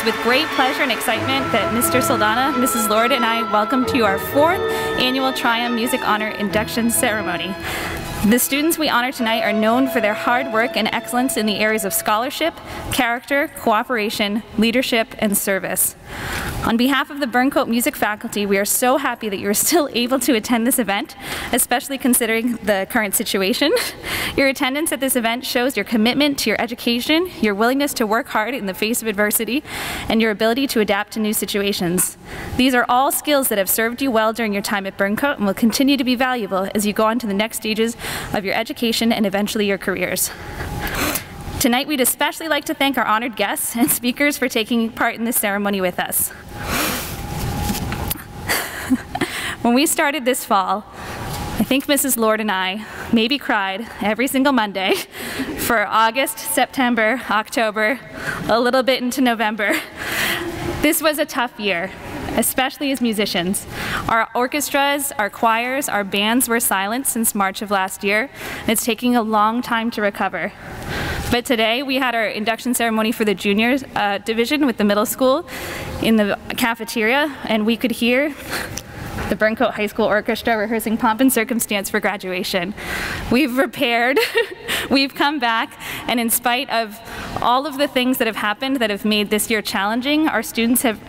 Is with great pleasure and excitement that Mr. Saldana, Mrs. Lord, and I welcome to our fourth annual Tri-M Music Honor induction ceremony. The students we honor tonight are known for their hard work and excellence in the areas of scholarship, character, cooperation, leadership, and service. On behalf of the Burncoat Music faculty, we are so happy that you are still able to attend this event, especially considering the current situation. Your attendance at this event shows your commitment to your education, your willingness to work hard in the face of adversity, and your ability to adapt to new situations. These are all skills that have served you well during your time at Burncoat and will continue to be valuable as you go on to the next stages of your education and eventually your careers. Tonight, we'd especially like to thank our honored guests and speakers for taking part in this ceremony with us. when we started this fall, I think Mrs. Lord and I maybe cried every single Monday for August, September, October, a little bit into November. This was a tough year, especially as musicians. Our orchestras, our choirs, our bands were silent since March of last year, and it's taking a long time to recover. But today we had our induction ceremony for the juniors uh, division with the middle school in the cafeteria, and we could hear the Burncoat High School Orchestra rehearsing Pomp and Circumstance for graduation. We've repaired, we've come back, and in spite of all of the things that have happened that have made this year challenging, our students have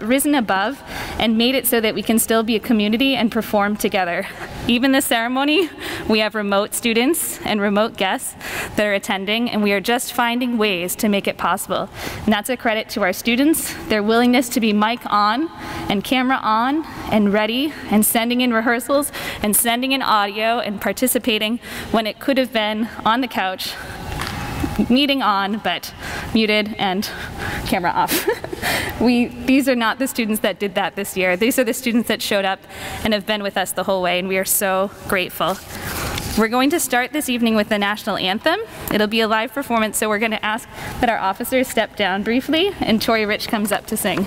risen above and made it so that we can still be a community and perform together. Even this ceremony, we have remote students and remote guests that are attending, and we are just finding ways to make it possible. And that's a credit to our students, their willingness to be mic on and camera on and ready and sending in rehearsals and sending in audio and participating when it could have been on the couch meeting on but muted and camera off. we, these are not the students that did that this year. These are the students that showed up and have been with us the whole way and we are so grateful. We're going to start this evening with the national anthem. It'll be a live performance so we're going to ask that our officers step down briefly and Tori Rich comes up to sing.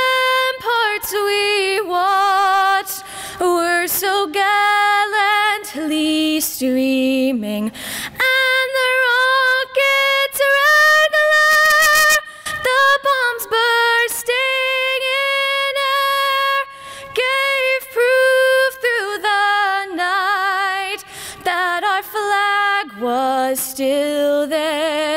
we watched were so gallantly streaming, and the rockets regular, the bombs bursting in air, gave proof through the night that our flag was still there.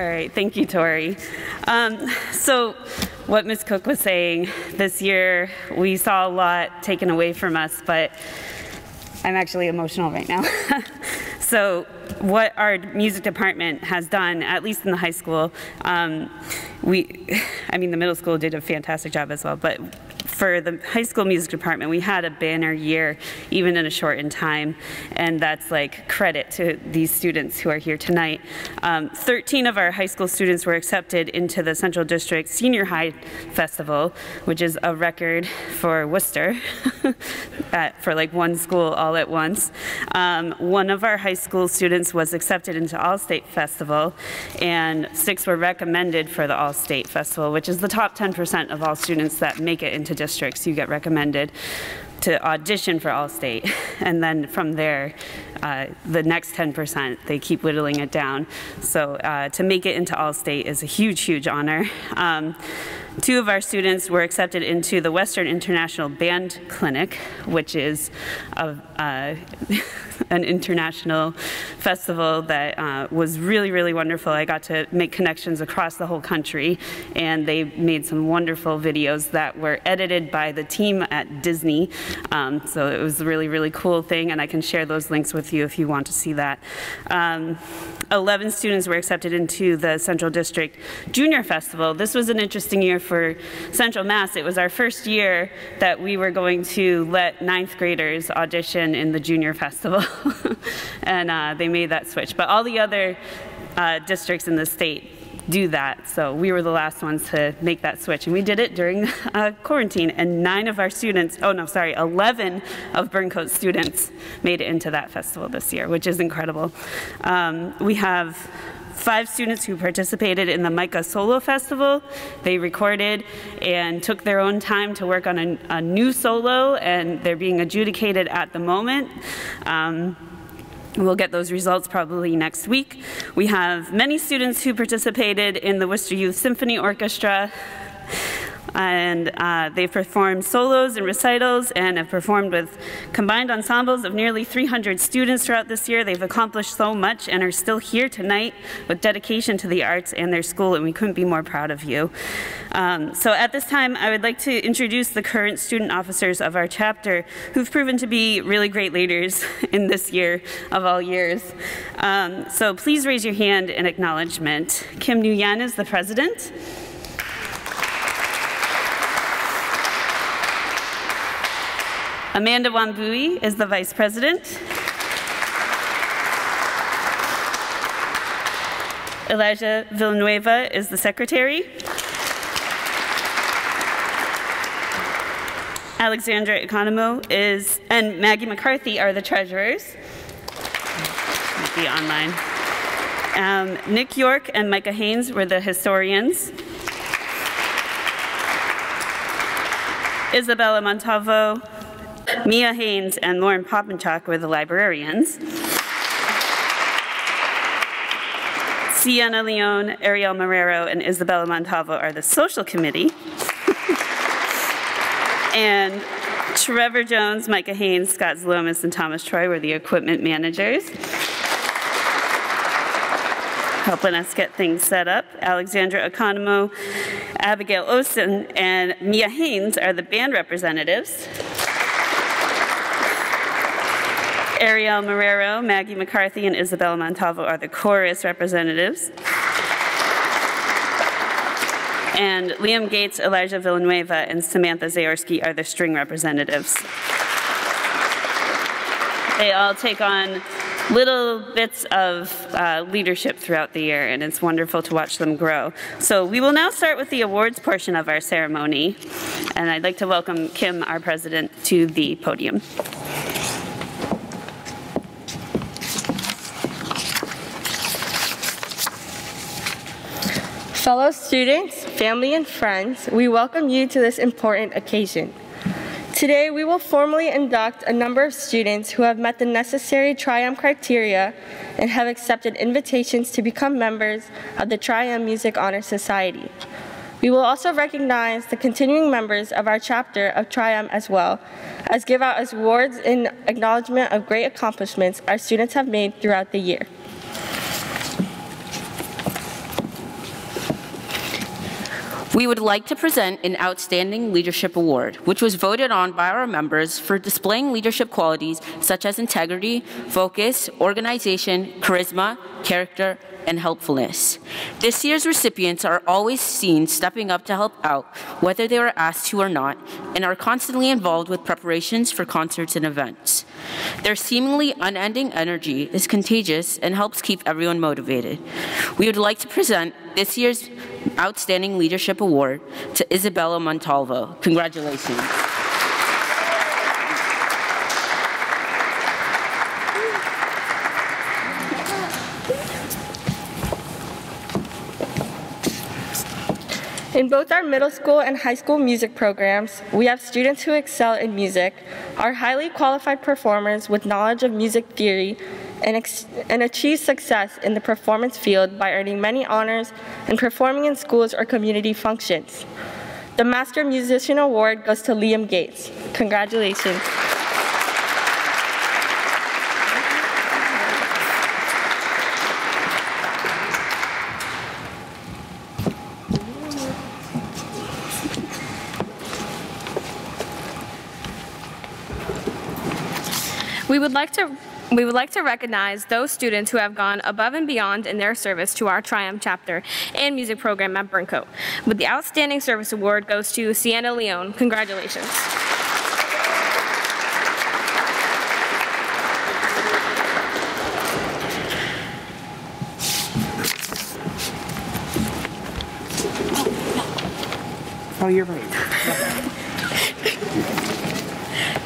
All right, thank you, Tori. Um, so, what Ms. Cook was saying, this year we saw a lot taken away from us, but I'm actually emotional right now. so, what our music department has done, at least in the high school, um, we, I mean, the middle school did a fantastic job as well, but for the high school music department, we had a banner year, even in a shortened time, and that's like credit to these students who are here tonight. Um, 13 of our high school students were accepted into the Central District Senior High Festival, which is a record for Worcester, at, for like one school all at once. Um, one of our high school students was accepted into All-State Festival, and six were recommended for the All-State Festival, which is the top 10% of all students that make it into districts. You get recommended to audition for All-State, and then from there, uh, the next 10%, they keep whittling it down. So uh, to make it into All-State is a huge, huge honor. Um, two of our students were accepted into the Western International Band Clinic, which is a, uh, an international festival that uh, was really, really wonderful. I got to make connections across the whole country, and they made some wonderful videos that were edited by the team at Disney. Um, so it was a really, really cool thing, and I can share those links with you if you want to see that. Um, 11 students were accepted into the Central District Junior Festival. This was an interesting year for Central Mass. It was our first year that we were going to let ninth graders audition in the Junior Festival. and uh, they made that switch. But all the other uh, districts in the state do that. So we were the last ones to make that switch. And we did it during uh, quarantine. And nine of our students, oh no, sorry, 11 of Burncoat students made it into that festival this year, which is incredible. Um, we have five students who participated in the MICCA Solo Festival. They recorded and took their own time to work on a, a new solo, and they're being adjudicated at the moment. Um, We'll get those results probably next week. We have many students who participated in the Worcester Youth Symphony Orchestra and uh, they've performed solos and recitals and have performed with combined ensembles of nearly 300 students throughout this year. They've accomplished so much and are still here tonight with dedication to the arts and their school, and we couldn't be more proud of you. Um, so at this time, I would like to introduce the current student officers of our chapter who've proven to be really great leaders in this year of all years. Um, so please raise your hand in acknowledgement. Kim Nguyen is the president. Amanda Wambui is the vice president. Elijah Villanueva is the secretary. Alexandra Economo is, and Maggie McCarthy are the treasurers. Be online. Um, Nick York and Micah Haynes were the historians. Isabella Montalvo Mia Haynes and Lauren Popenchak were the librarians. Sienna Leone, Ariel Marrero, and Isabella Montalvo are the social committee. and Trevor Jones, Micah Haynes, Scott Zalomis, and Thomas Troy were the equipment managers. Helping us get things set up. Alexandra Economo, Abigail Osen, and Mia Haynes are the band representatives. Ariel Marrero, Maggie McCarthy, and Isabel Montalvo are the chorus representatives. And Liam Gates, Elijah Villanueva, and Samantha Zaorski are the string representatives. They all take on little bits of uh, leadership throughout the year, and it's wonderful to watch them grow. So we will now start with the awards portion of our ceremony, and I'd like to welcome Kim, our president, to the podium. Fellow students, family, and friends, we welcome you to this important occasion. Today, we will formally induct a number of students who have met the necessary Tri-M criteria and have accepted invitations to become members of the Tri-M Music Honor Society. We will also recognize the continuing members of our chapter of Tri-M as well, as give out awards in acknowledgement of great accomplishments our students have made throughout the year. We would like to present an Outstanding Leadership Award, which was voted on by our members for displaying leadership qualities such as integrity, focus, organization, charisma, character, and helpfulness. This year's recipients are always seen stepping up to help out, whether they are asked to or not, and are constantly involved with preparations for concerts and events. Their seemingly unending energy is contagious and helps keep everyone motivated. We would like to present this year's Outstanding Leadership Award to Isabella Montalvo. Congratulations. In both our middle school and high school music programs, we have students who excel in music, are highly qualified performers with knowledge of music theory, and, and achieve success in the performance field by earning many honors and performing in schools or community functions. The Master Musician Award goes to Liam Gates. Congratulations. We would like to we would like to recognize those students who have gone above and beyond in their service to our Tri-M chapter and music program at Burncoat. With the Outstanding Service Award goes to Sienna Leone. Congratulations. Oh, oh you're right.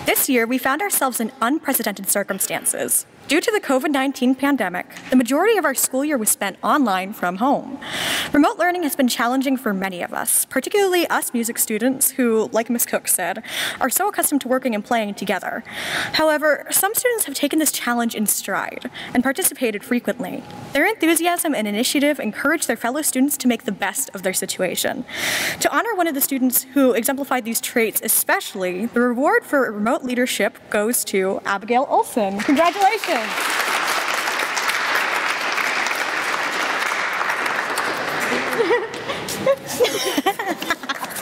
This year, we found ourselves in unprecedented circumstances. Due to the COVID 19 pandemic, the majority of our school year was spent online from home. Remote learning has been challenging for many of us, particularly us music students who, like Ms. Cook said, are so accustomed to working and playing together. However, some students have taken this challenge in stride and participated frequently. Their enthusiasm and initiative encourage their fellow students to make the best of their situation. To honor one of the students who exemplified these traits especially, the reward for remote leadership goes to Abigail Olson. Congratulations! Aleluia!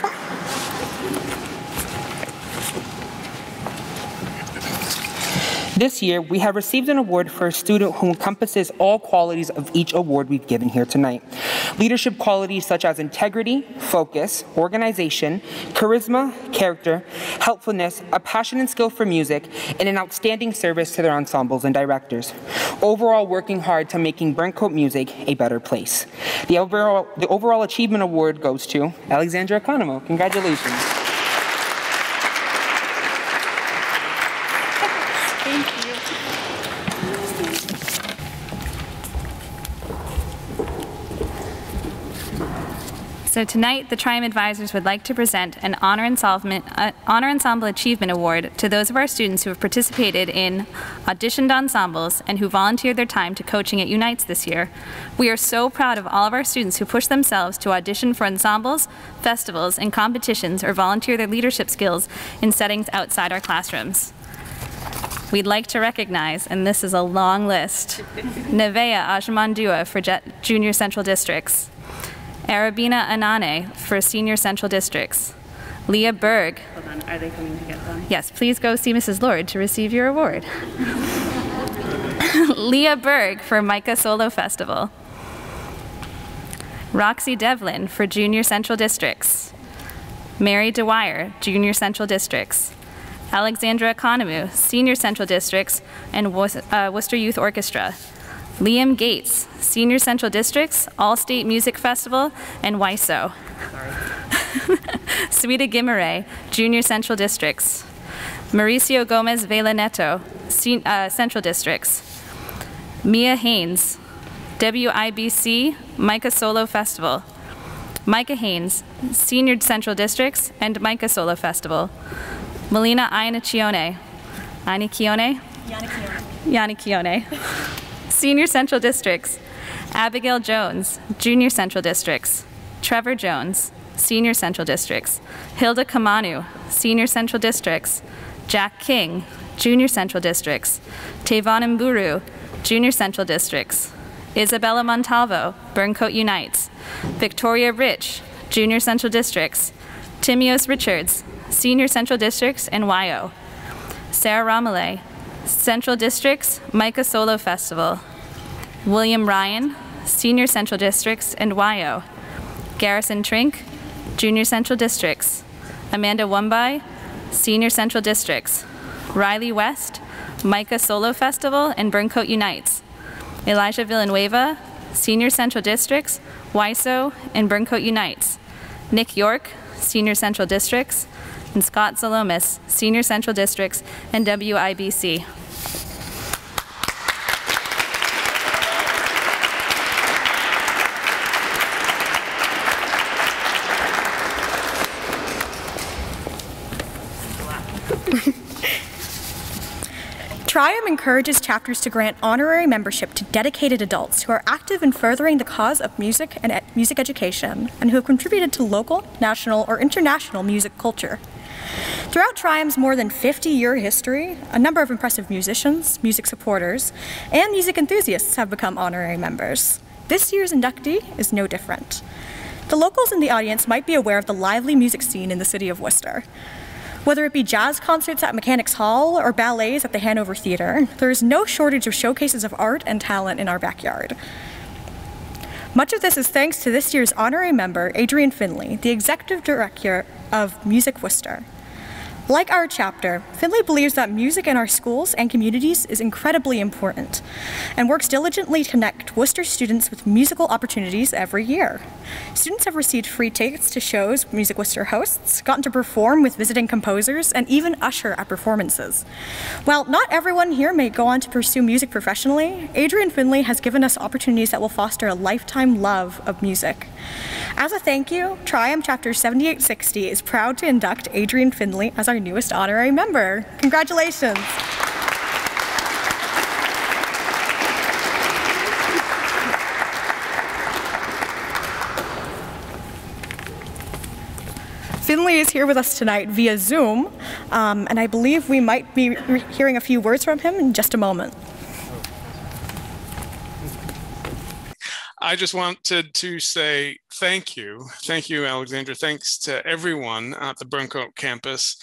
This year, we have received an award for a student who encompasses all qualities of each award we've given here tonight. Leadership qualities such as integrity, focus, organization, charisma, character, helpfulness, a passion and skill for music, and an outstanding service to their ensembles and directors. Overall, working hard to making Burncoat music a better place. The overall, the overall achievement award goes to Alexandra Economo. Congratulations. So tonight, the Tri-M Advisors would like to present an Honor uh, Honor Ensemble Achievement Award to those of our students who have participated in auditioned ensembles and who volunteered their time to coaching at Unites this year. We are so proud of all of our students who push themselves to audition for ensembles, festivals, and competitions or volunteer their leadership skills in settings outside our classrooms. We'd like to recognize, and this is a long list, Nevea Ajamandua for Junior Central Districts, Arabina Anane for Senior Central Districts. Leah Berg. Hold on, are they coming to get them? Yes, please go see Mrs. Lord to receive your award. Leah Berg for MICCA Solo Festival. Roxy Devlin for Junior Central Districts. Mary DeWire, Junior Central Districts. Alexandra Economou, Senior Central Districts and uh, Worcester Youth Orchestra. Liam Gates, Senior Central Districts, All-State Music Festival, and WISO. Suida Gimeray, Junior Central Districts. Mauricio Gomez Vela Neto, uh, Central Districts. Mia Haynes, WIBC MICCA Solo Festival. Micah Haynes, Senior Central Districts and MICCA Solo Festival. Melina Ianaccione. Ianaccione? Ianaccione. Senior Central Districts. Abigail Jones, Junior Central Districts. Trevor Jones, Senior Central Districts. Hilda Kamanu, Senior Central Districts. Jack King, Junior Central Districts. Tavon Mburu, Junior Central Districts. Isabella Montalvo, Burncoat Unites. Victoria Rich, Junior Central Districts. Timios Richards, Senior Central Districts and WYO. Sarah Romale, Central Districts, MICCA Solo Festival. William Ryan, Senior Central Districts and WYO. Garrison Trink, Junior Central Districts. Amanda Wambui, Senior Central Districts. Riley West, MICCA Solo Festival and Burncoat Unites. Elijah Villanueva, Senior Central Districts, WISO, and Burncoat Unites. Nick York, Senior Central Districts, and Scott Salomis, Senior Central Districts and WIBC. Tri-M encourages chapters to grant honorary membership to dedicated adults who are active in furthering the cause of music and ed music education and who have contributed to local, national, or international music culture. Throughout Tri-M's more than 50 year history, a number of impressive musicians, music supporters, and music enthusiasts have become honorary members. This year's inductee is no different. The locals in the audience might be aware of the lively music scene in the city of Worcester. Whether it be jazz concerts at Mechanics Hall or ballets at the Hanover Theater, there is no shortage of showcases of art and talent in our backyard. Much of this is thanks to this year's honorary member, Adrian Finley, the Executive Director of Music Worcester. Like our chapter, Finley believes that music in our schools and communities is incredibly important and works diligently to connect Worcester students with musical opportunities every year. Students have received free tickets to shows Music Worcester hosts, gotten to perform with visiting composers, and even usher at performances. While not everyone here may go on to pursue music professionally, Adrian Finley has given us opportunities that will foster a lifetime love of music. As a thank you, Tri-M Chapter 7860 is proud to induct Adrian Finley as our newest honorary member. Congratulations. Finley is here with us tonight via Zoom, um, and I believe we might be hearing a few words from him in just a moment. I just wanted to say thank you. Thank you, Alexandra. Thanks to everyone at the Burncoat campus.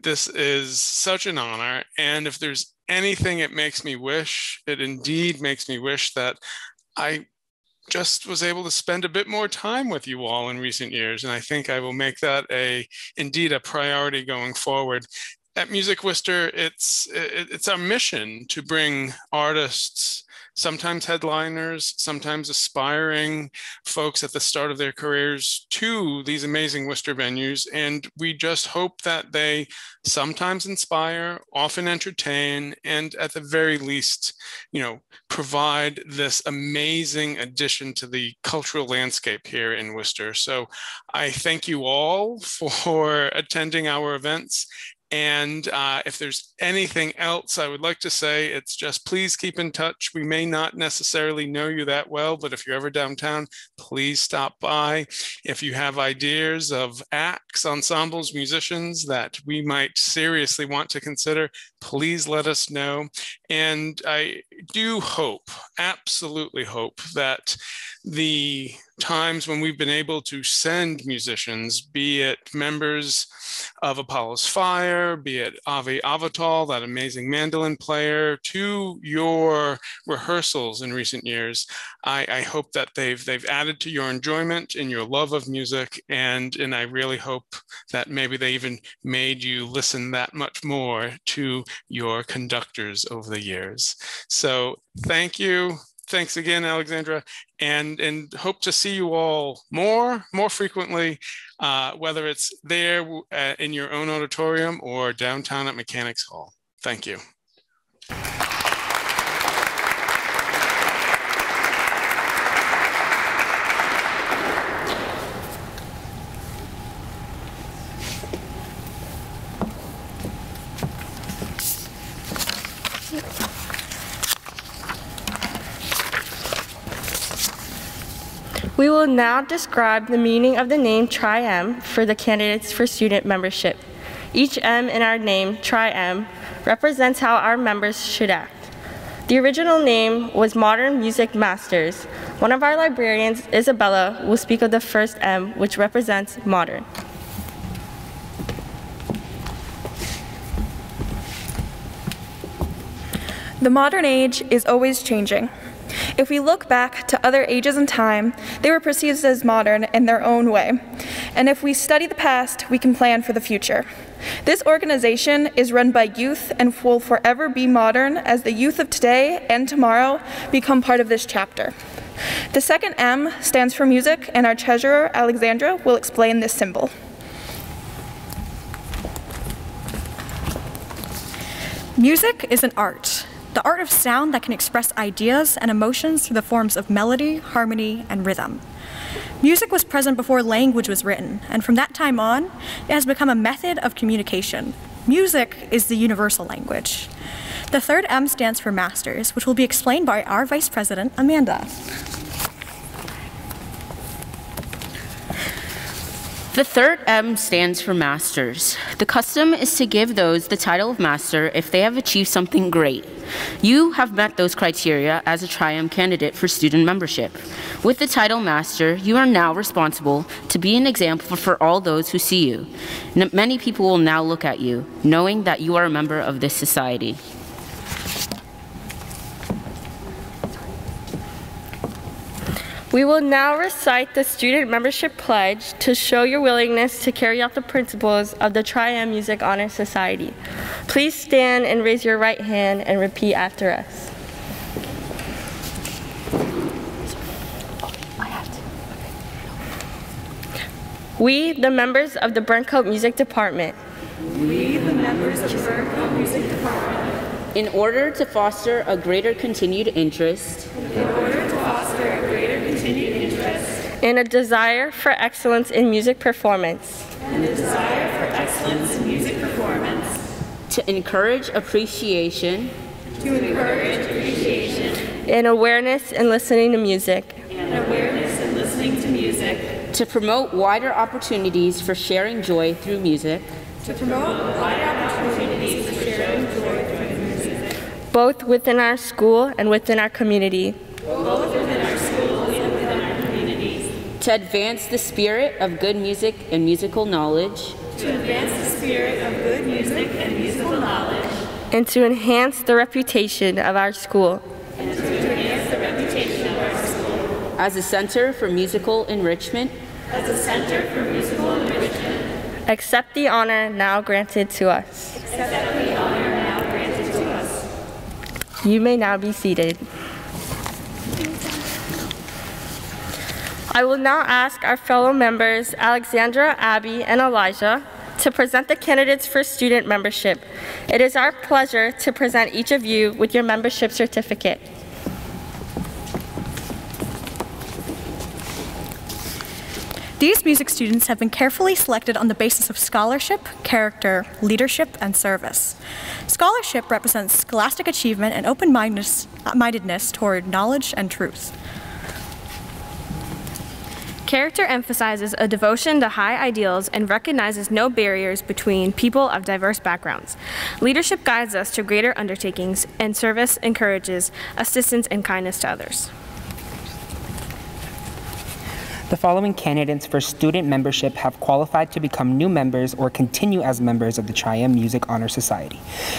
This is such an honor. And if there's anything it makes me wish, it indeed makes me wish that I just was able to spend a bit more time with you all in recent years. And I think I will make that a indeed a priority going forward. At Music Worcester, it's it's our mission to bring artists sometimes headliners, sometimes aspiring folks at the start of their careers to these amazing Worcester venues. And we just hope that they sometimes inspire, often entertain, and at the very least, you know, provide this amazing addition to the cultural landscape here in Worcester. So I thank you all for attending our events and uh, if there's anything else I would like to say, it's just please keep in touch. We may not necessarily know you that well, but if you're ever downtown, please stop by. If you have ideas of acts, ensembles, musicians that we might seriously want to consider, please let us know. And I do hope, absolutely hope, that the times when we've been able to send musicians, be it members of Apollo's Fire, be it Avi Avital, that amazing mandolin player, to your rehearsals in recent years. I, I, hope that they've they've added to your enjoyment and your love of music, and and I really hope that maybe they even made you listen that much more to your conductors over the years. So thank you thanks again, Alexandra, and and hope to see you all more more frequently, uh, whether it's there uh, in your own auditorium or downtown at Mechanics Hall. Thank you. We will now describe the meaning of the name Tri-M for the candidates for student membership. Each M in our name, Tri-M, represents how our members should act. The original name was Modern Music Masters. One of our librarians, Isabella, will speak of the first M, which represents modern. The modern age is always changing. If we look back to other ages and time, they were perceived as modern in their own way. And if we study the past, we can plan for the future. This organization is run by youth and will forever be modern as the youth of today and tomorrow become part of this chapter. The second M stands for music, and our treasurer, Alexandra, will explain this symbol. Music is an art the art of sound that can express ideas and emotions through the forms of melody, harmony, and rhythm. Music was present before language was written, and from that time on, it has become a method of communication. Music is the universal language. The third M stands for Masters, which will be explained by our Vice President, Amanda. The third M stands for Masters. The custom is to give those the title of Master if they have achieved something great. You have met those criteria as a Tri-M candidate for student membership. With the title Master, you are now responsible to be an example for all those who see you. N- many people will now look at you, knowing that you are a member of this society. We will now recite the student membership pledge to show your willingness to carry out the principles of the Tri-M Music Honor Society. Please stand and raise your right hand and repeat after us. We, the members of the Burncoat Music Department, In order to foster a greater continued interest and a desire for excellence in music performance, to encourage appreciation. And awareness in listening to music, to promote wider opportunities for sharing joy through music, to promote wider opportunities to share joy both within our school and within our community, to advance the spirit of good music and musical knowledge, To advance the spirit of good music and musical knowledge. And to enhance the reputation of our school. as a center for musical enrichment, Accept the honor now granted to us. You may now be seated. I will now ask our fellow members, Alexandra, Abby, and Elijah, to present the candidates for student membership. It is our pleasure to present each of you with your membership certificate. These music students have been carefully selected on the basis of scholarship, character, leadership, and service. Scholarship represents scholastic achievement and open uh, mindedness toward knowledge and truth. Character emphasizes a devotion to high ideals and recognizes no barriers between people of diverse backgrounds. Leadership guides us to greater undertakings, and service encourages assistance and kindness to others. The following candidates for student membership have qualified to become new members or continue as members of the Tri-M Music Honor Society.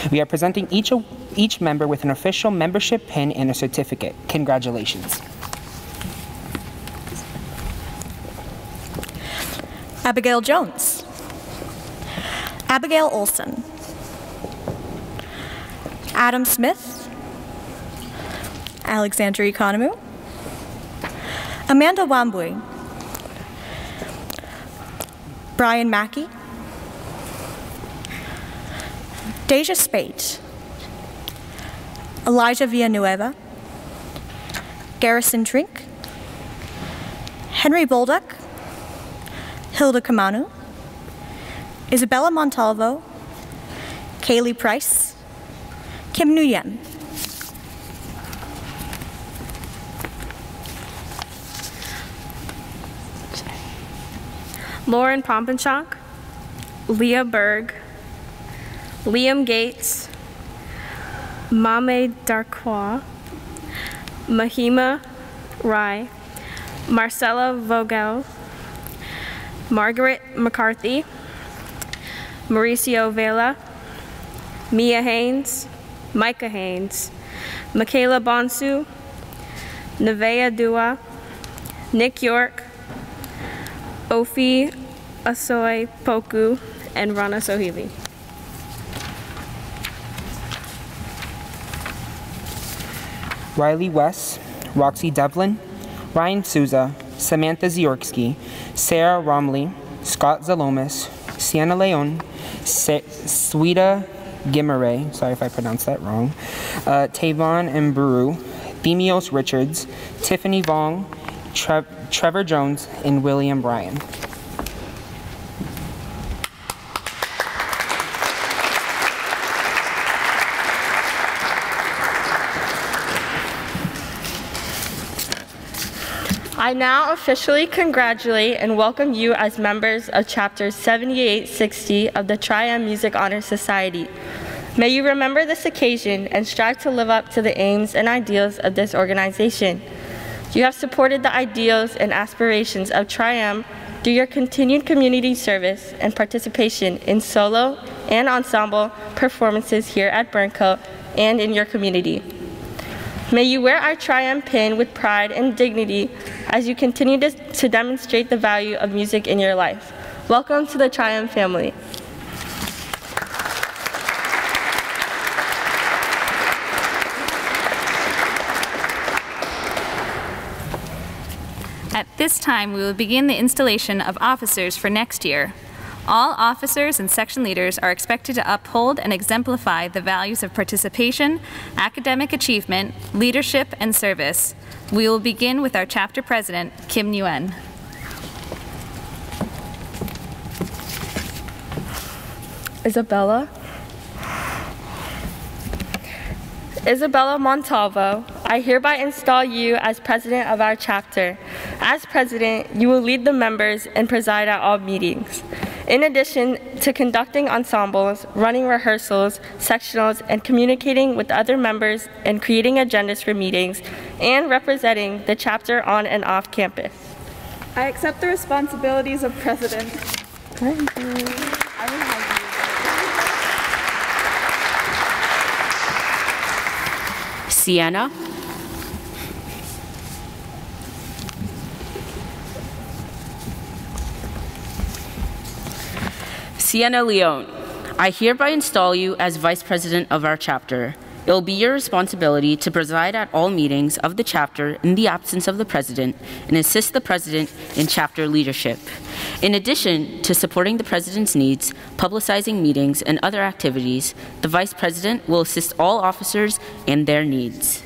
We are presenting each, each member with an official membership pin and a certificate. Congratulations. Abigail Jones. Abigail Olson. Adam Smith. Alexandra Economou. Amanda Wambui. Brian Mackey. Deja Spate. Elijah Villanueva. Garrison Trink. Henry Bolduck. Hilda Kamanu, Isabella Montalvo, Kaylee Price, Kim Nguyen. Lauren Pompenshock, Leah Berg, Liam Gates, Mame Darkwa, Mahima Rai, Marcella Vogel, Margaret McCarthy, Mauricio Vela, Mia Haynes, Micah Haynes, Michaela Bonsu, Nevea Dua, Nick York, Ofi Asoy Poku, and Rana Sohili. Riley West, Roxy Devlin, Ryan Souza, Samantha Ziorski, Sarah Romley, Scott Zalomis, Sienna Leon, Se- Sweeta Gimaray, sorry if I pronounced that wrong, uh, Tavon and Buru, Themios Richards, Tiffany Vong, Tre- Trevor Jones, and William Bryan. I now officially congratulate and welcome you as members of Chapter 7860 of the Tri-M Music Honor Society. May you remember this occasion and strive to live up to the aims and ideals of this organization. You have supported the ideals and aspirations of Tri-M through your continued community service and participation in solo and ensemble performances here at Burncoat and in your community. May you wear our Tri-M pin with pride and dignity as you continue to, to demonstrate the value of music in your life. Welcome to the Tri-M family. At this time, we will begin the installation of officers for next year. All officers and section leaders are expected to uphold and exemplify the values of participation, academic achievement, leadership, and service. We will begin with our chapter president, Kim Nguyen. Isabella. Isabella Montalvo, I hereby install you as president of our chapter. As president, you will lead the members and preside at all meetings. In addition to conducting ensembles, running rehearsals, sectionals, and communicating with other members and creating agendas for meetings, and representing the chapter on and off campus. I accept the responsibilities of president. Thank you. Sienna. Sienna Leone, I hereby install you as Vice President of our chapter. It will be your responsibility to preside at all meetings of the chapter in the absence of the President and assist the President in chapter leadership. In addition to supporting the President's needs, publicizing meetings, and other activities, the Vice President will assist all officers and their needs.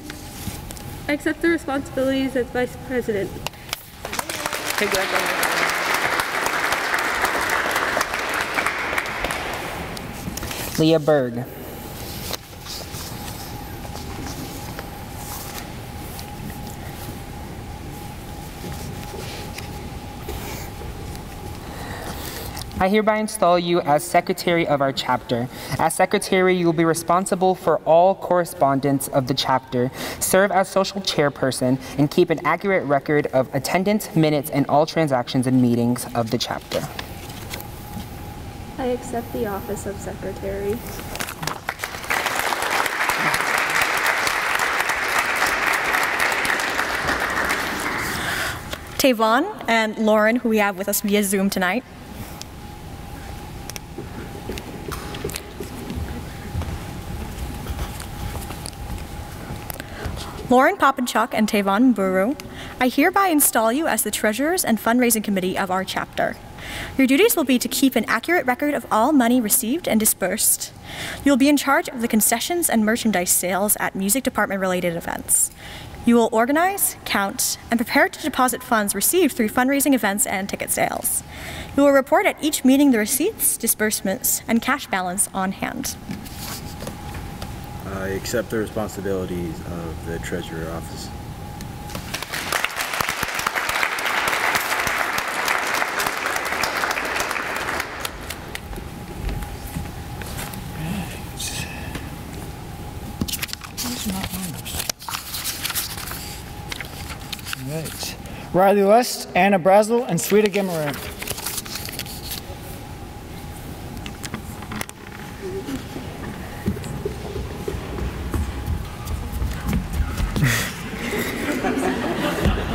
I accept the responsibilities as Vice President. Leah Berg. I hereby install you as secretary of our chapter. As secretary, you will be responsible for all correspondence of the chapter, serve as social chairperson, and keep an accurate record of attendance, minutes, and all transactions and meetings of the chapter. Accept the office of Secretary. Tavon and Lauren, who we have with us via Zoom tonight. Lauren Popinchuk and Tavon Buru, I hereby install you as the treasurers and fundraising committee of our chapter. Your duties will be to keep an accurate record of all money received and disbursed. You will be in charge of the concessions and merchandise sales at music department related events. You will organize, count, and prepare to deposit funds received through fundraising events and ticket sales. You will report at each meeting the receipts, disbursements, and cash balance on hand. I accept the responsibilities of the treasurer office. Right. Riley West, Anna Brazel, and Sweeta Gimaran.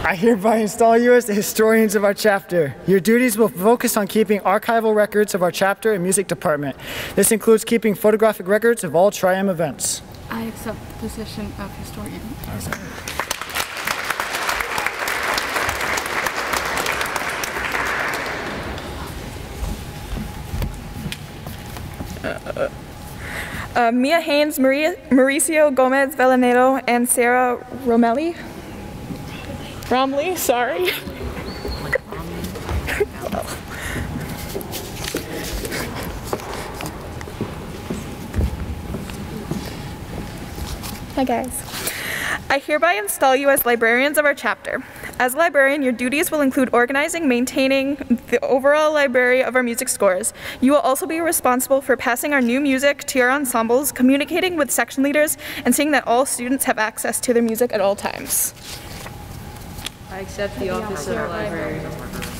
I hereby install you as the historians of our chapter. Your duties will focus on keeping archival records of our chapter and music department. This includes keeping photographic records of all Tri-M events. I accept the position of historian. Uh, Mia Haynes, Maria, Mauricio Gomez Velanero, and Sarah Romelli. Romley, sorry. Hi guys. I hereby install you as librarians of our chapter. As a librarian, your duties will include organizing, maintaining the overall library of our music scores. You will also be responsible for passing our new music to your ensembles, communicating with section leaders, and seeing that all students have access to their music at all times. I accept the office of librarian.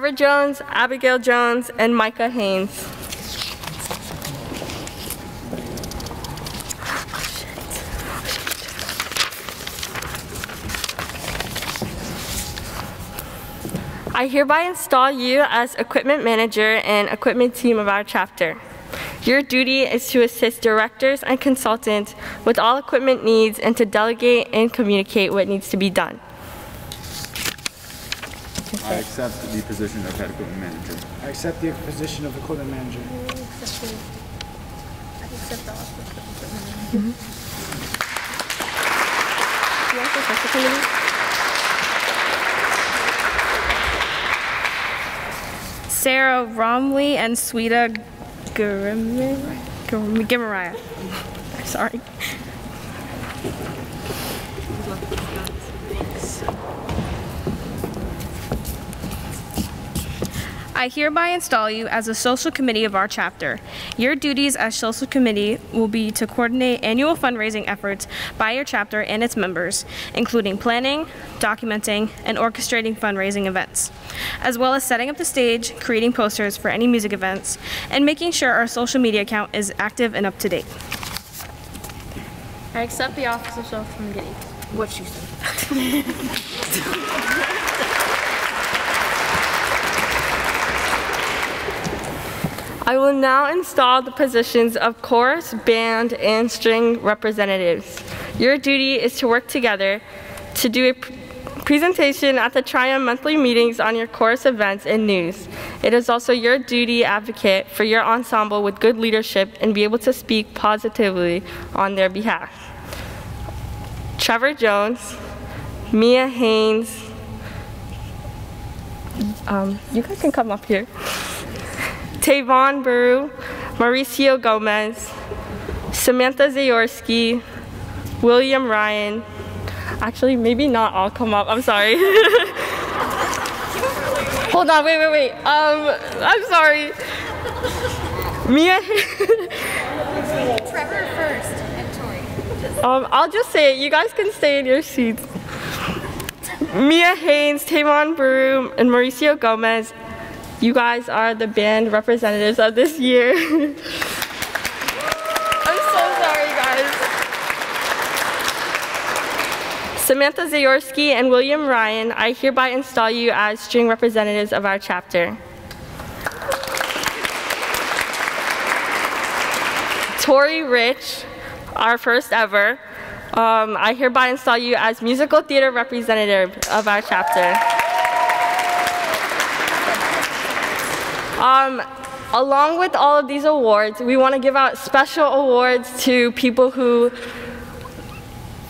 Trevor Jones, Abigail Jones, and Micah Haynes. I hereby install you as equipment manager and equipment team of our chapter. Your duty is to assist directors and consultants with all equipment needs and to delegate and communicate what needs to be done. I accept the position of head equipment manager. I accept the position of equipment manager. I accept the office of the manager. Sarah Romley and Sweeta Gimmeriah. Sorry. I hereby install you as a social committee of our chapter. Your duties as social committee will be to coordinate annual fundraising efforts by your chapter and its members, including planning, documenting, and orchestrating fundraising events, as well as setting up the stage, creating posters for any music events, and making sure our social media account is active and up to date. I accept the office of social committee. What she said. I will now install the positions of chorus, band, and string representatives. Your duty is to work together to do a presentation at the Tri-M monthly meetings on your chorus events and news. It is also your duty advocate for your ensemble with good leadership and be able to speak positively on their behalf. Trevor Jones, Mia Haynes, um, you guys can come up here. Tavon Baru, Mauricio Gomez, Samantha Zayorski, William Ryan. Actually, maybe not all come up. I'm sorry. Hold on, wait, wait, wait. Um, I'm sorry. Mia. Trevor first and Tori. um, I'll just say it. You guys can stay in your seats. Mia Haynes, Tavon Baru, and Mauricio Gomez. You guys are the band representatives of this year. I'm so sorry, guys. Samantha Zayorski and William Ryan, I hereby install you as string representatives of our chapter. Tori Rich, our first ever, um, I hereby install you as musical theater representative of our chapter. Um, along with all of these awards, we want to give out special awards to people who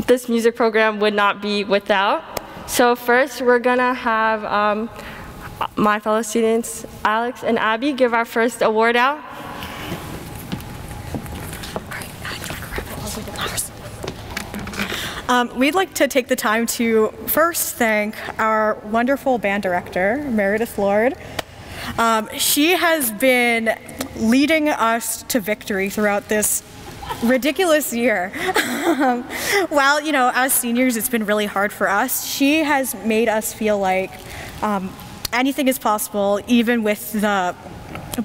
this music program would not be without. So first, we're gonna have um, my fellow students, Alex and Abby, give our first award out. Um, we'd like to take the time to first thank our wonderful band director, Meredith Lord. Um, she has been leading us to victory throughout this ridiculous year. um, while, you know, as seniors, it's been really hard for us, she has made us feel like um, anything is possible, even with the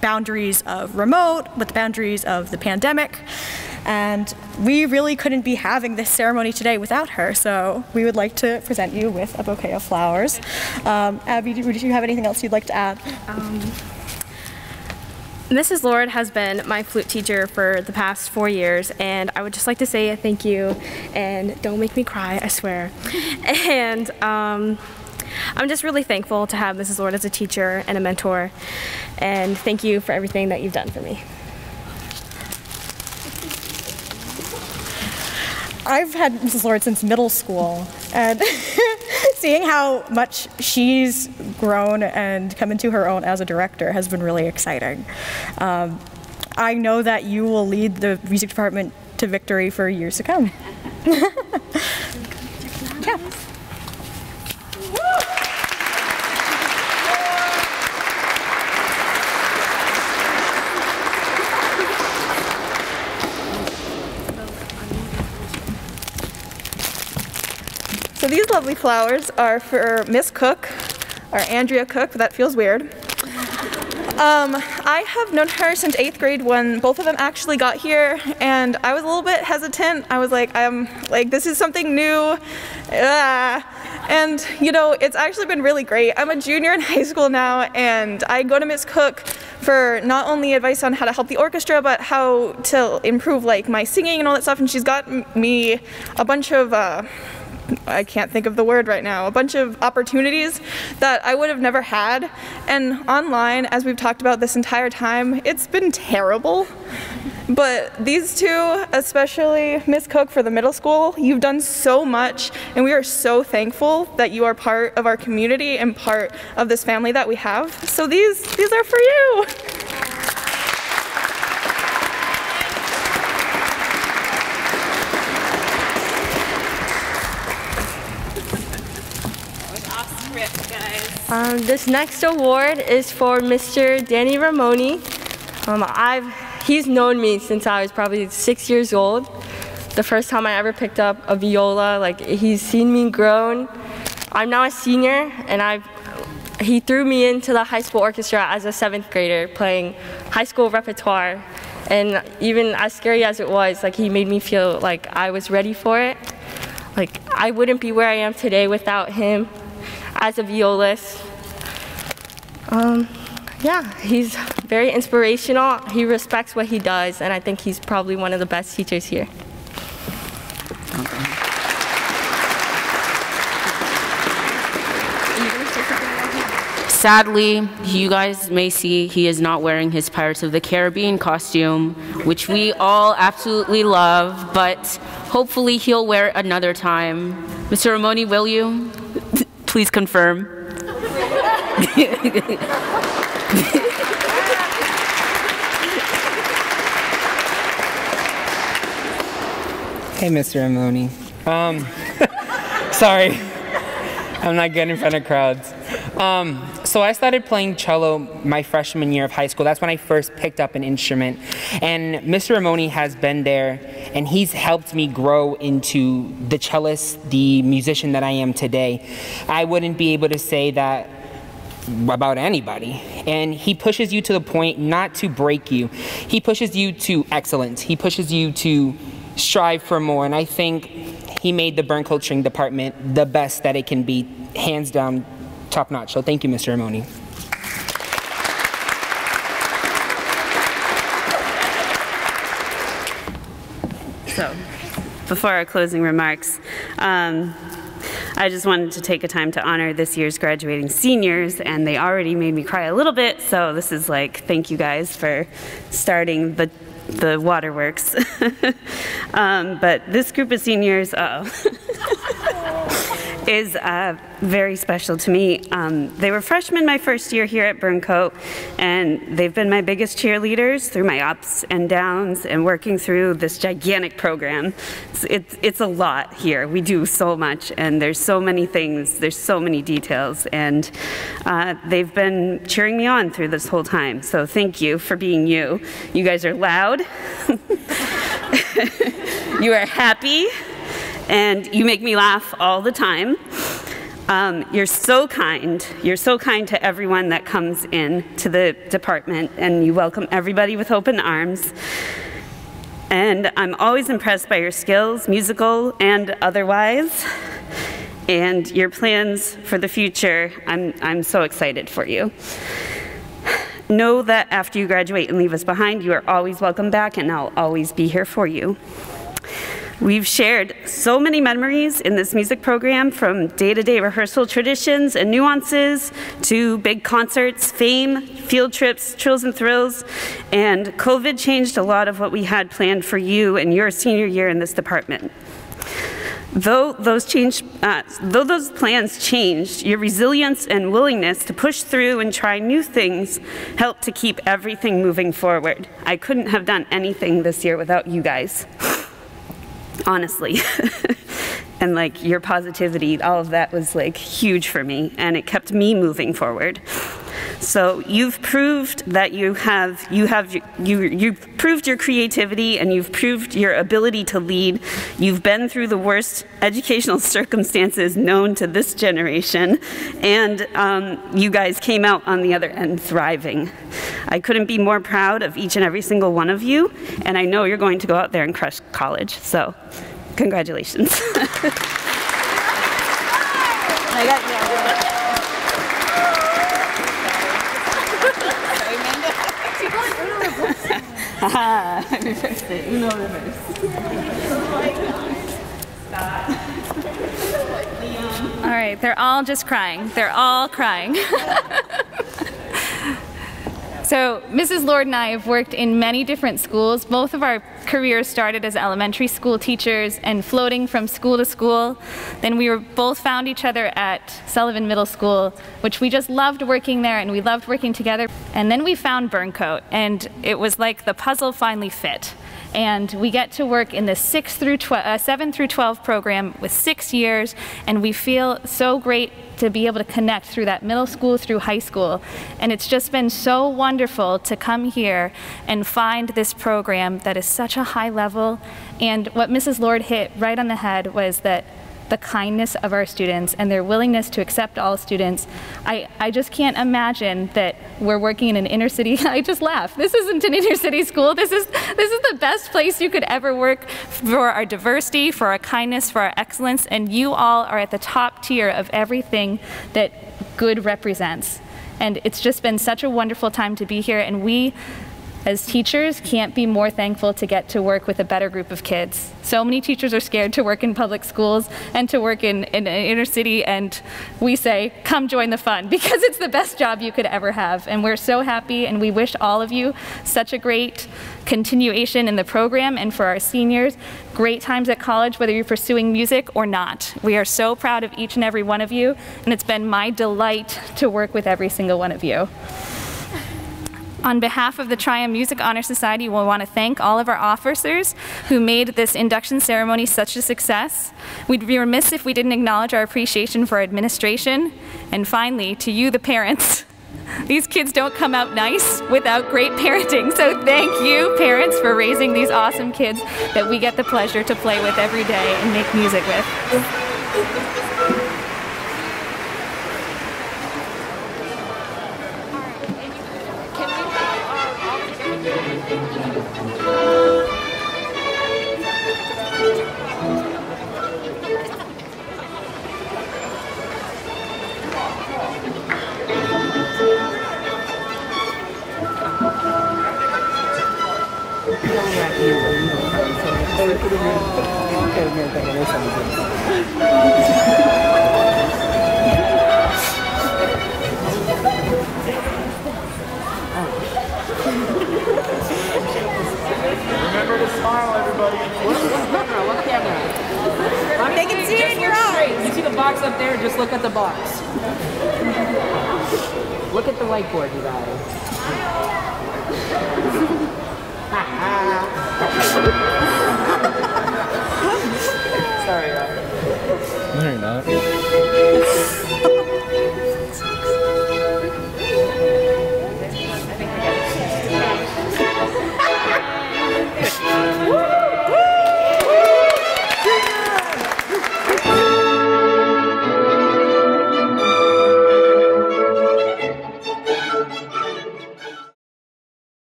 boundaries of remote, with the boundaries of the pandemic. And we really couldn't be having this ceremony today without her. So we would like to present you with a bouquet of flowers. Um, Abby, do you have anything else you'd like to add? Um, Mrs. Lord has been my flute teacher for the past four years, and I would just like to say a thank you, and don't make me cry, I swear. And um, I'm just really thankful to have Mrs. Lord as a teacher and a mentor, and thank you for everything that you've done for me. I've had Mrs. Lord since middle school, and seeing how much she's grown and come into her own as a director has been really exciting. Um, I know that you will lead the music department to victory for years to come. lovely flowers are for Miss Cook, or Andrea Cook, but that feels weird. Um, I have known her since eighth grade when both of them actually got here, and I was a little bit hesitant. I was like, I'm like, this is something new. Ah. And you know, it's actually been really great. I'm a junior in high school now, and I go to Miss Cook for not only advice on how to help the orchestra, but how to improve like my singing and all that stuff. And she's got me a bunch of. Uh, I can't think of the word right now, a bunch of opportunities that I would have never had. And online, as we've talked about this entire time, it's been terrible. But these two, especially Miss Cook for the middle school, you've done so much, and we are so thankful that you are part of our community and part of this family that we have. So these, these are for you. Um, this next award is for Mr. Danny Ramoni. Um, I've, he's known me since I was probably six years old. The first time I ever picked up a viola, like he's seen me grown. I'm now a senior, and I've, he threw me into the high school orchestra as a seventh grader, playing high school repertoire. And even as scary as it was, like he made me feel like I was ready for it. Like I wouldn't be where I am today without him as a violist. Um, yeah, he's very inspirational. He respects what he does, and I think he's probably one of the best teachers here. Sadly, you guys may see he is not wearing his Pirates of the Caribbean costume, which we all absolutely love, but hopefully he'll wear it another time. Mr. Ramoni, will you? Please confirm. Hey, Mr. Ramoni. Um, sorry, I'm not good in front of crowds. Um, so I started playing cello my freshman year of high school. That's when I first picked up an instrument. And Mr. Ramoni has been there and he's helped me grow into the cellist, the musician that I am today. I wouldn't be able to say that about anybody. And he pushes you to the point not to break you. He pushes you to excellence. He pushes you to strive for more. And I think he made the burn String Department the best that it can be, hands down, top notch. So thank you, Mr. Ramoni. So, before our closing remarks, um, I just wanted to take a time to honor this year's graduating seniors, and they already made me cry a little bit. So this is like, thank you guys for starting the the waterworks. um, but this group of seniors, uh is uh, very special to me. Um, they were freshmen my first year here at Burncoat, and they've been my biggest cheerleaders through my ups and downs and working through this gigantic program. It's, it's, it's a lot here. We do so much, and there's so many things, there's so many details, and uh, they've been cheering me on through this whole time. So thank you for being you. You guys are loud. you are happy and you make me laugh all the time. Um, you're so kind. You're so kind to everyone that comes in to the department, and you welcome everybody with open arms. And I'm always impressed by your skills, musical and otherwise, and your plans for the future. I'm, I'm so excited for you. Know that after you graduate and leave us behind, you are always welcome back, and I'll always be here for you. We've shared so many memories in this music program from day-to-day rehearsal traditions and nuances to big concerts, fame, field trips, trills and thrills, and COVID changed a lot of what we had planned for you and your senior year in this department. Though those, change, uh, though those plans changed, your resilience and willingness to push through and try new things helped to keep everything moving forward. I couldn't have done anything this year without you guys, honestly. and like your positivity, all of that was like huge for me, and it kept me moving forward. So you've proved that you have you have you you've proved your creativity and you've proved your ability to lead. You've been through the worst educational circumstances known to this generation, and um, you guys came out on the other end thriving. I couldn't be more proud of each and every single one of you, and I know you're going to go out there and crush college. So, congratulations. I got, All right, they're all just crying. They're all crying. So Mrs. Lord and I have worked in many different schools. Both of our careers started as elementary school teachers and floating from school to school. Then we were both found each other at Sullivan Middle School, which we just loved working there and we loved working together. And then we found Burncoat and it was like the puzzle finally fit and we get to work in the six through 12, uh, 7 through 12 program with six years, and we feel so great to be able to connect through that middle school through high school. And it's just been so wonderful to come here and find this program that is such a high level. And what Mrs. Lord hit right on the head was that the kindness of our students and their willingness to accept all students. I, I just can't imagine that we're working in an inner city. I just laugh. This isn't an inner city school. This is, this is the best place you could ever work for our diversity, for our kindness, for our excellence, and you all are at the top tier of everything that good represents. And it's just been such a wonderful time to be here, and we as teachers can't be more thankful to get to work with a better group of kids. So many teachers are scared to work in public schools and to work in, in an inner city and we say, come join the fun because it's the best job you could ever have. And we're so happy and we wish all of you such a great continuation in the program and for our seniors, great times at college whether you're pursuing music or not. We are so proud of each and every one of you and it's been my delight to work with every single one of you. On behalf of the Tri-M Music Honor Society, we want to thank all of our officers who made this induction ceremony such a success. We'd be remiss if we didn't acknowledge our appreciation for our administration. And finally, to you, the parents. These kids don't come out nice without great parenting. So thank you, parents, for raising these awesome kids that we get the pleasure to play with every day and make music with.